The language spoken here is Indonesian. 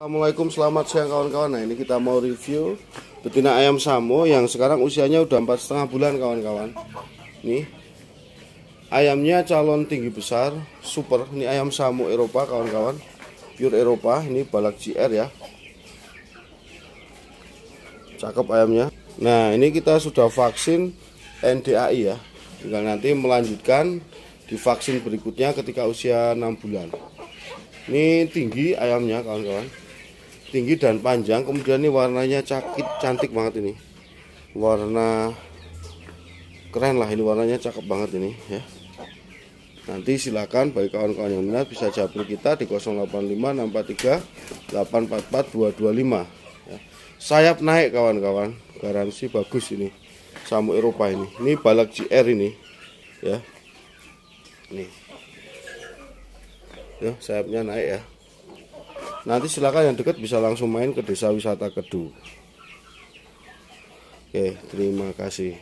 Assalamualaikum selamat siang kawan-kawan. Nah ini kita mau review betina ayam samo yang sekarang usianya udah empat setengah bulan kawan-kawan. Nih ayamnya calon tinggi besar super. Ini ayam samo Eropa kawan-kawan. Pure Eropa ini balak GR ya. Cakep ayamnya. Nah ini kita sudah vaksin NDAI ya. Tinggal nanti melanjutkan di vaksin berikutnya ketika usia 6 bulan. Ini tinggi ayamnya kawan-kawan tinggi dan panjang. Kemudian ini warnanya cakit cantik banget ini. Warna keren lah ini warnanya cakep banget ini ya. Nanti silakan bagi kawan-kawan yang minat bisa jabri kita di 085643 844 ya. sayap naik kawan-kawan. Garansi bagus ini. Samu Eropa ini. Ini balak GR ini ya. Ini. Ya sayapnya naik ya Nanti silakan yang dekat bisa langsung main ke desa wisata Kedu. Oke, terima kasih.